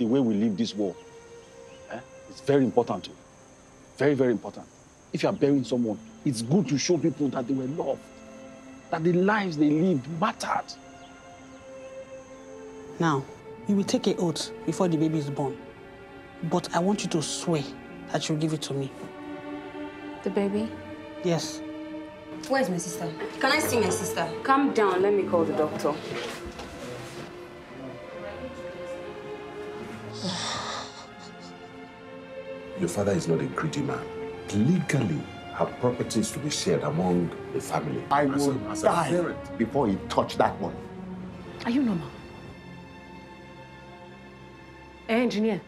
the way we live this world. Eh? It's very important too. Very, very important. If you are burying someone, it's good to show people that they were loved, that the lives they lived mattered. Now, you will take a oath before the baby is born. But I want you to swear that you'll give it to me. The baby? Yes. Where's my sister? Can I see my sister? Calm down. Let me call the doctor. Your father is not a greedy man. Legally, her property is to be shared among the family. I As a- will as a die parent. before he touch that one. Are you normal? Engineer,